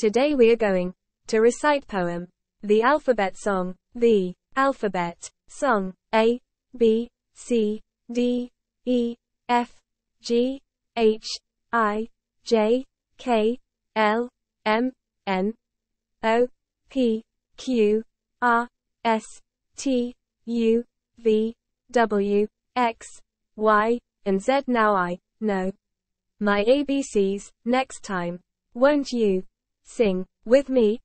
Today we are going to recite poem. The alphabet song. The alphabet song. A, B, C, D, E, F, G, H, I, J, K, L, M, N, O, P, Q, R, S, T, U, V, W, X, Y, and Z. Now I know my ABCs. Next time, won't you sing with me?